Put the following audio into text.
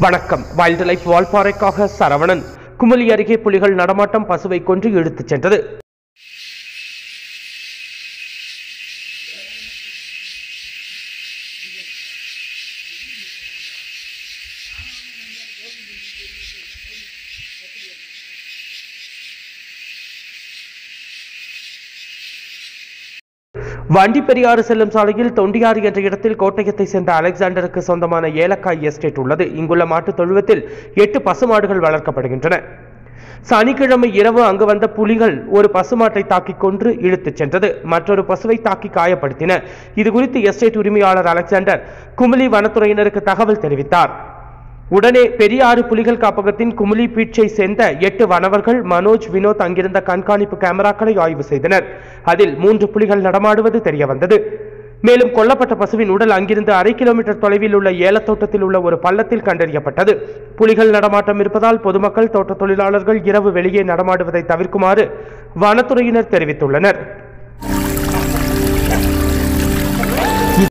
வணக்கம். Wildlife வால்பாறைக்காக சரவணன். குமலி அருகே புலிகள் நடமாட்டம் பசுவை கொன்று இழுத்துச் சென்றது. வண்டிப்பெரியாறு செல்லும் சாலையில் தொண்டியாறு என்ற இடத்தில் கோட்டயத்தை சேர்ந்த அலெக்சாண்டருக்கு சொந்தமான ஏலக்காய் எஸ்டேட் உள்ளது. இங்குள்ள மாட்டுத் தொழுவத்தில் எட்டு பசுமாடுகள் வளர்க்கப்படுகின்றன. சனிக்கிழமை இரவு அங்கு வந்த புலிகள் ஒரு பசுமாட்டை தாக்கிக் கொன்று இழுத்துச் சென்றது. மற்றொரு பசுவை தாக்கி காயப்படுத்தின. இது குறித்து எஸ்டேட் உரிமையாளர் அலெக்சாண்டர் குமிலி வனத்துறையினருக்கு தகவல் தெரிவித்தார். உடனே பெரியாறு புலிகள் காப்பகத்தின் குமுளி பீட்சை சேர்ந்த எட்டு வனவர்கள் மனோஜ் வினோத் அங்கிருந்த கண்காணிப்பு கேமராக்களை ஆய்வு செய்தனர். அதில் மூன்று புலிகள் நடமாடுவது தெரிய வந்தது மேலும் கொல்லப்பட்ட பசுவின் உடல் அங்கிருந்து அரை கிலோமீட்டர் தொலைவில் உள்ள ஏலத்தோட்டத்தில் உள்ள ஒரு பள்ளத்தில் கண்டறியப்பட்டது. புலிகள் நடமாட்டம் இருப்பதால் பொதுமக்கள் தோட்ட தொழிலாளர்கள் இரவு வெளியே நடமாடுவதை தவிர்க்குமாறு வனத்துறையினர் தெரிவித்துள்ளனர்.